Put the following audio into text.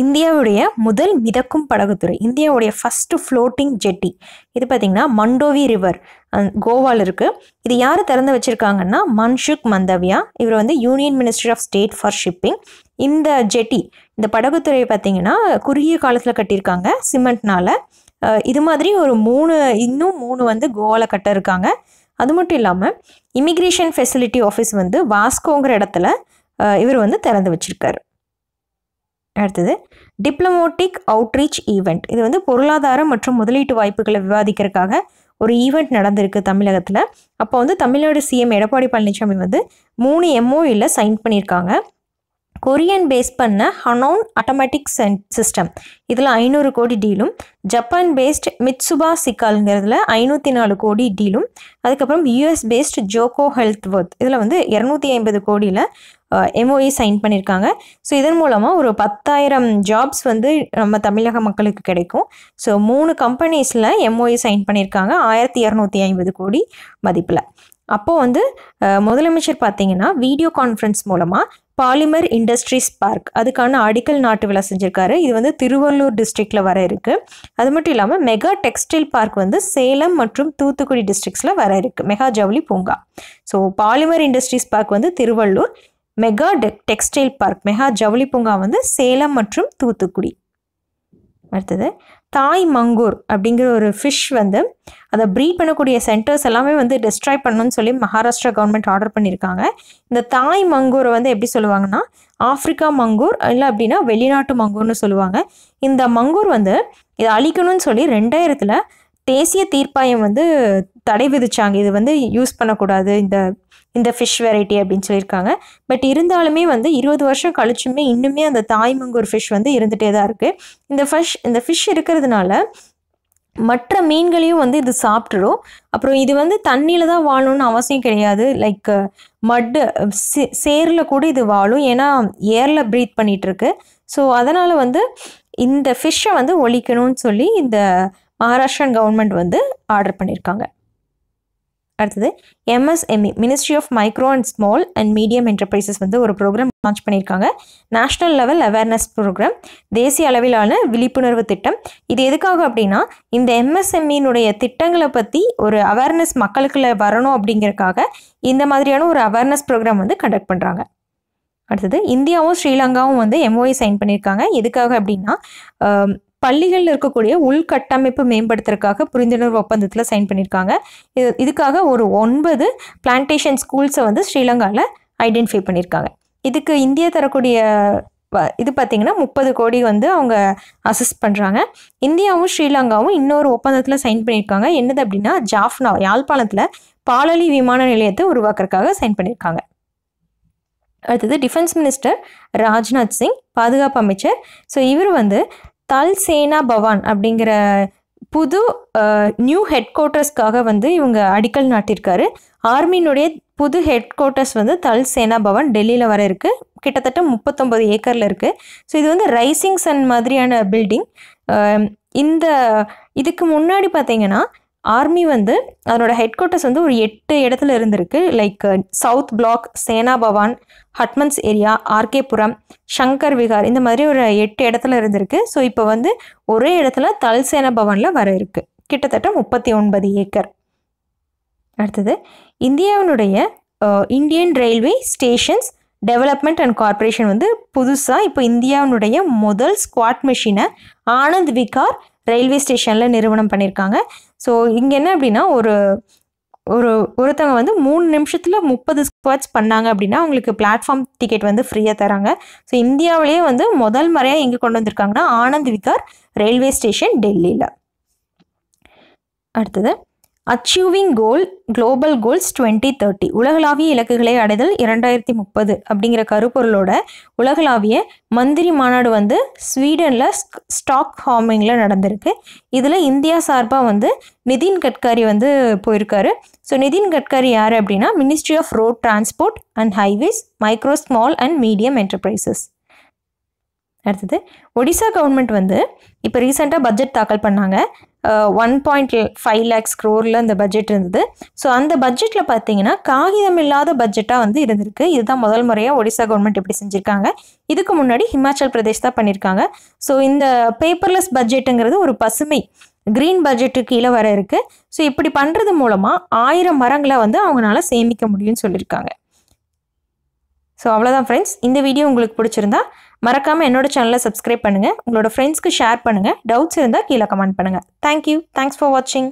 இந்தியாவுடைய முதல் மிதக்கும் படகுத்துறை இந்தியாவுடைய ஃபஸ்ட்டு ஃப்ளோட்டிங் ஜெட்டி இது பார்த்திங்கன்னா மண்டோவி ரிவர் கோவாவில் இருக்குது இது யார் திறந்து வச்சுருக்காங்கன்னா மன்ஷுக் மந்தவியா இவர் வந்து union ministry of state for shipping இந்த ஜெட்டி இந்த படகுத்துறையை பார்த்திங்கன்னா குறுகிய காலத்தில் கட்டியிருக்காங்க சிமெண்ட்னால். இது மாதிரி ஒரு மூணு இன்னும் மூணு வந்து கோவாவில் கட்ட இருக்காங்க அது மட்டும் இல்லாமல் இமிக்ரேஷன் ஃபெசிலிட்டி ஆஃபீஸ் வந்து வாஸ்கோங்கிற இடத்துல இவர் வந்து திறந்து வச்சுருக்காரு. அடுத்தது டிப்ளமோட்டிக் அவுட்ரீச் ஈவெண்ட் இது வந்து பொருளாதார மற்றும் முதலீட்டு வாய்ப்புகளை விவாதிக்கிறதுக்காக ஒரு ஈவெண்ட் நடந்திருக்கு தமிழகத்தில். அப்போ வந்து தமிழ்நாடு சிஎம் எடப்பாடி பழனிசாமி வந்து மூணு எம்ஓயில் சைன் பண்ணியிருக்காங்க. கொரியன் பேஸ் பண்ண ஹனோன் ஆட்டோமேட்டிக் சிஸ்டம் இதில் ஐநூறு கோடி டீலும் ஜப்பான் பேஸ்ட் மிட்சுபா சிக்கால்ங்கிறதுல ஐநூற்றி நாலு கோடி டீலும் அதுக்கப்புறம் US based Zoho health worth இதில் வந்து இரநூத்தி ஐம்பது கோடியில் எம்ஓஇ சைன் பண்ணியிருக்காங்க ஸோ இதன் மூலமாக ஒரு பத்தாயிரம் ஜாப்ஸ் வந்து நம்ம தமிழக மக்களுக்கு கிடைக்கும். ஸோ மூணு கம்பெனிஸில் எம்ஓஇ சைன் பண்ணியிருக்காங்க ஆயிரத்தி இரநூத்தி ஐம்பது கோடி மதிப்பில். அப்போது வந்து முதலமைச்சர் பார்த்தீங்கன்னா வீடியோ கான்ஃபரன்ஸ் மூலமாக பாலிமர் இண்டஸ்ட்ரீஸ் பார்க் அதுக்கான அடிக்கல் நாட்டு விழா செஞ்சுருக்காரு. இது வந்து திருவள்ளூர் டிஸ்ட்ரிக்டில் வர இருக்குது அது மட்டும் இல்லாமல் மெகா டெக்ஸ்டைல் பார்க் வந்து சேலம் மற்றும் தூத்துக்குடி டிஸ்ட்ரிக்ஸில் வர இருக்குது மெகா ஜவுளி பூங்கா. ஸோ பாலிமர் இண்டஸ்ட்ரீஸ் பார்க் வந்து Thiruvallur. Mega textile park mega ஜவுளி பூங்கா வந்து சேலம் மற்றும் தூத்துக்குடி. அடுத்தது தாய் மங்கூர் அப்படிங்கிற ஒரு ஃபிஷ் வந்து அதை ப்ரீட் பண்ணக்கூடிய சென்டர்ஸ் எல்லாமே வந்து டிஸ்ட்ராய் பண்ணணும்னு சொல்லி மகாராஷ்டிரா கவர்மெண்ட் ஆர்டர் பண்ணியிருக்காங்க இந்த தாய் மங்கூரை வந்து எப்படி சொல்லுவாங்கன்னா ஆஃப்ரிக்கா மங்கூர் இல்லை அப்படின்னா வெளிநாட்டு மங்கூர்னு சொல்லுவாங்க. இந்த மங்கூர் வந்து இதை அழிக்கணும்னு சொல்லி ரெண்டாயிரத்தில் தேசிய தீர்ப்பாயம் வந்து தடை விதிச்சாங்க. இது வந்து யூஸ் பண்ணக்கூடாது. இந்த இந்த ஃபிஷ் வெரைட்டி அப்படின்னு சொல்லியிருக்காங்க. பட் இருந்தாலுமே வந்து இருபது வருஷம் கழிச்சுமே இன்னுமே அந்த தாய்மங்கூர் ஃபிஷ் வந்து இருந்துகிட்டே தான் இருக்குது இந்த ஃபிஷ் இந்த ஃபிஷ் இருக்கிறதுனால மற்ற மீன்களையும் வந்து இது சாப்பிட்ரும் அப்புறம் இது வந்து தண்ணியில் தான் வாழணும்னு அவசியம் கிடையாது. லைக் மட்டு சேரில் கூட இது வாழும். ஏன்னா ஏரில் ப்ரீத் பண்ணிகிட்ருக்கு ஸோ அதனால் வந்து இந்த ஃபிஷ்ஷை வந்து ஒழிக்கணும்னு சொல்லி இந்த மகாராஷ்டிரன் கவர்மெண்ட் வந்து ஆர்டர் பண்ணியிருக்காங்க அடுத்தது MSME ministry of micro and small and medium enterprises வந்து ஒரு ப்ரோக்ராம் லான்ச் பண்ணியிருக்காங்க. நேஷ்னல் லெவல் அவேர்னஸ் ப்ரோக்ராம் தேசிய அளவிலான விழிப்புணர்வு திட்டம். இது எதுக்காக அப்படின்னா இந்த எம்எஸ்எம்இனுடைய திட்டங்களை பற்றி ஒரு அவேர்னஸ் மக்களுக்குள்ள வரணும் அப்படிங்கிறக்காக இந்த மாதிரியான ஒரு அவேர்னஸ் ப்ரோக்ராம் வந்து கண்டக்ட் பண்ணுறாங்க அடுத்தது இந்தியாவும் ஸ்ரீலங்காவும் வந்து எம்ஓஐ சைன் பண்ணியிருக்காங்க. எதுக்காக அப்படின்னா பள்ளிகளில் இருக்கக்கூடிய உள்கட்டமைப்பு மேம்படுத்துறதுக்காக புரிந்துணர்வு ஒப்பந்தத்தில் சைன் பண்ணியிருக்காங்க இது இதுக்காக ஒரு ஒன்பது பிளான்டேஷன் ஸ்கூல்ஸை வந்து ஸ்ரீலங்காவில் ஐடென்டிஃபை பண்ணியிருக்காங்க இதுக்கு இந்தியா தரக்கூடிய வ- இது பார்த்திங்கன்னா முப்பது கோடி வந்து அவங்க அசஸ் பண்ணுறாங்க இந்தியாவும் ஸ்ரீலங்காவும் இன்னொரு ஒப்பந்தத்தில் சைன் பண்ணியிருக்காங்க என்னது அப்படின்னா ஜாஃப்னா யாழ்ப்பாணத்தில் பாலலி விமான நிலையத்தை உருவாக்குறதுக்காக சைன் பண்ணியிருக்காங்க அடுத்தது டிஃபென்ஸ் மினிஸ்டர் ராஜ்நாத் சிங் பாதுகாப்பு அமைச்சர். ஸோ இவர் வந்து தல் சேனா பவான் அப்படிங்கிற புது நியூ ஹெட் குவார்ட்டர்ஸ்க்காக வந்து இவங்க அடிக்கல் நாட்டியிருக்காரு. ஆர்மியினுடைய புது ஹெட் குவார்ட்டர்ஸ் வந்து தல் சேனா பவன் டெல்லியில் வர இருக்குது கிட்டத்தட்ட முப்பத்தொம்பது ஏக்கரில் இருக்குது ஸோ இது வந்து ரைசிங் சன் மாதிரியான பில்டிங். இந்த இதுக்கு முன்னாடி பார்த்தீங்கன்னா ஆர்மி வந்து அதனோட ஹெட் குவார்ட்டர்ஸ் வந்து ஒரு எட்டு இடத்துல இருந்திருக்கு. Like south block Sena Bhavan hutments area R K Puram Shankar Vihar இந்த மாதிரி ஒரு எட்டு இடத்துல இருந்திருக்கு. ஸோ இப்போ வந்து ஒரே இடத்துல தல்சேனா பவனில் வர இருக்கு. கிட்டத்தட்ட முப்பத்தி ஒன்பது ஏக்கர். அடுத்தது இந்தியாவினுடைய Indian railway stations development and corporation வந்து புதுசாக இப்போ இந்தியாவினுடைய முதல் ஸ்குவாட் மிஷினை ஆனந்த் விகார் ரயில்வே ஸ்டேஷனில் நிறுவனம் பண்ணியிருக்காங்க ஸோ இங்கே என்ன அப்படின்னா ஒரு ஒரு ஒருத்தவங்க வந்து மூணு நிமிஷத்தில் முப்பது ஸ்குவாட்ஸ் பண்ணாங்க அப்படின்னா அவங்களுக்கு பிளாட்ஃபார்ம் டிக்கெட் வந்து ஃப்ரீயாக தராங்க. ஸோ இந்தியாவிலேயே வந்து முதல் முறையாக எங்கே கொண்டு வந்திருக்காங்கன்னா ஆனந்த் விகார் ரயில்வே ஸ்டேஷன் டெல்லியில். அடுத்தது achieving goal global goals twenty thirty உலகளாவிய இலக்குகளை அடைதல் இரண்டாயிரத்தி முப்பது அப்படிங்கிற கருப்பொருளோட உலகளாவிய மந்திரி மாநாடு வந்து ஸ்வீடனில் ஸ்டாக் ஹாமிங்கில் நடந்திருக்கு. இதில் இந்தியா சார்பாக வந்து நிதின் கட்காரி வந்து போயிருக்காரு. ஸோ நிதின் கட்காரி யார் அப்படின்னா ministry of road transport and highways micro small and medium enterprises அடுத்தது ஒடிசா கவர்மெண்ட் வந்து இப்போ ரீசெண்டாக பட்ஜெட் தாக்கல் பண்ணாங்க. ஒன் பாயிண்ட் ஃபைவ் லேக்ஸ் க்ரோரில் அந்த பட்ஜெட் இருந்தது. ஸோ அந்த பட்ஜெட்டில் பார்த்தீங்கன்னா காகிதம் இல்லாத பட்ஜெட்டாக வந்து இருந்திருக்கு. இதுதான் முதல் முறையாக ஒடிசா கவர்மெண்ட் இப்படி செஞ்சுருக்காங்க. இதுக்கு முன்னாடி ஹிமாச்சல் பிரதேஷ் தான் பண்ணியிருக்காங்க ஸோ இந்த பேப்பர்லெஸ் பட்ஜெட்டுங்கிறது ஒரு பசுமை. க்ரீன் பட்ஜெட்டு கீழே வர இருக்குது ஸோ இப்படி பண்ணுறது மூலமாக ஆயிரம் மரங்களை வந்து அவங்களால சேமிக்க முடியும்னு சொல்லியிருக்காங்க ஸோ அவ்வளோதான் ஃப்ரெண்ட்ஸ் இந்த வீடியோ உங்களுக்கு பிடிச்சிருந்தா மறக்காமல் என்னோட சேனலை சப்ஸ்கிரைப் பண்ணுங்கள் உங்களோட ஃப்ரெண்ட்ஸ்க்கு ஷேர் பண்ணுங்கள் டவுட்ஸ் இருந்தால் கீழே கமெண்ட் பண்ணுங்கள் தேங்க்யூ தேங்க்ஸ் ஃபார் வாட்சிங்